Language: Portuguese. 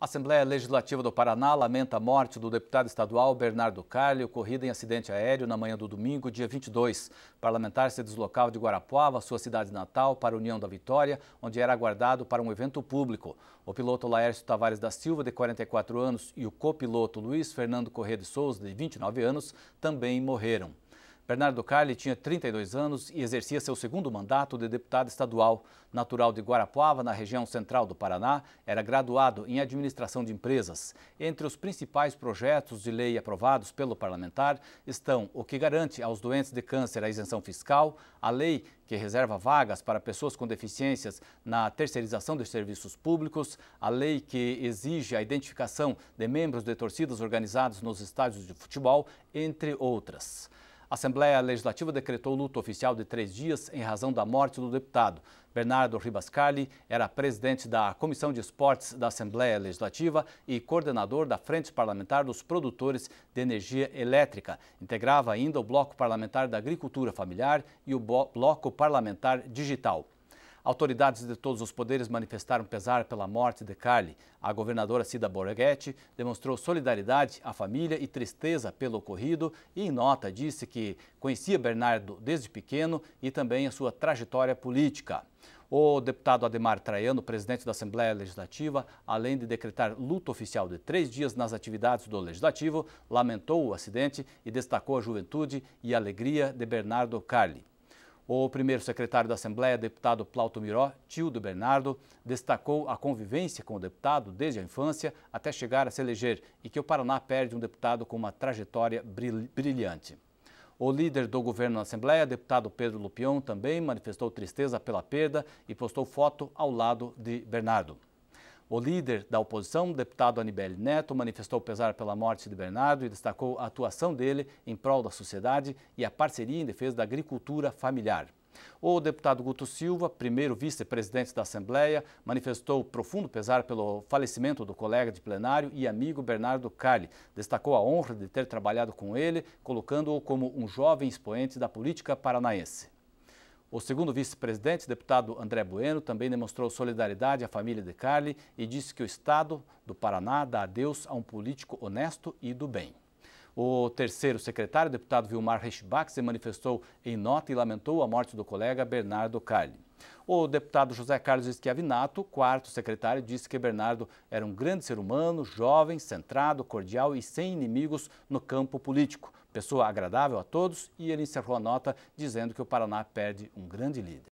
A Assembleia Legislativa do Paraná lamenta a morte do deputado estadual Bernardo Carli, ocorrida em acidente aéreo na manhã do domingo, dia 22. O parlamentar se deslocava de Guarapuava, sua cidade natal, para a União da Vitória, onde era aguardado para um evento público. O piloto Laércio Tavares da Silva, de 44 anos, e o copiloto Luiz Fernando Corrêa de Souza, de 29 anos, também morreram. Bernardo Carli tinha 32 anos e exercia seu segundo mandato de deputado estadual. Natural de Guarapuava, na região central do Paraná, era graduado em administração de empresas. Entre os principais projetos de lei aprovados pelo parlamentar estão o que garante aos doentes de câncer a isenção fiscal, a lei que reserva vagas para pessoas com deficiências na terceirização de serviços públicos, a lei que exige a identificação de membros de torcidas organizados nos estádios de futebol, entre outras. A Assembleia Legislativa decretou luto oficial de três dias em razão da morte do deputado. Bernardo Ribas Carli era presidente da Comissão de Esportes da Assembleia Legislativa e coordenador da Frente Parlamentar dos Produtores de Energia Elétrica. Integrava ainda o Bloco Parlamentar da Agricultura Familiar e o Bloco Parlamentar Digital. Autoridades de todos os poderes manifestaram pesar pela morte de Carli. A governadora Cida Borghetti demonstrou solidariedade à família e tristeza pelo ocorrido e, em nota, disse que conhecia Bernardo desde pequeno e também a sua trajetória política. O deputado Ademar Traiano, presidente da Assembleia Legislativa, além de decretar luto oficial de três dias nas atividades do Legislativo, lamentou o acidente e destacou a juventude e alegria de Bernardo Carli. O primeiro secretário da Assembleia, deputado Plauto Miró, tio do Bernardo, destacou a convivência com o deputado desde a infância até chegar a se eleger e que o Paraná perde um deputado com uma trajetória brilhante. O líder do governo na Assembleia, deputado Pedro Lupion, também manifestou tristeza pela perda e postou foto ao lado de Bernardo. O líder da oposição, deputado Anibele Neto, manifestou pesar pela morte de Bernardo e destacou a atuação dele em prol da sociedade e a parceria em defesa da agricultura familiar. O deputado Guto Silva, primeiro vice-presidente da Assembleia, manifestou profundo pesar pelo falecimento do colega de plenário e amigo Bernardo Carli. Destacou a honra de ter trabalhado com ele, colocando-o como um jovem expoente da política paranaense. O segundo vice-presidente, deputado André Bueno, também demonstrou solidariedade à família de Carli e disse que o Estado do Paraná dá adeus a um político honesto e do bem. O terceiro secretário, deputado Vilmar Reichbach, se manifestou em nota e lamentou a morte do colega Bernardo Carli. O deputado José Carlos Schiavinato, quarto secretário, disse que Bernardo era um grande ser humano, jovem, centrado, cordial e sem inimigos no campo político. Pessoa agradável a todos e ele encerrou a nota dizendo que o Paraná perde um grande líder.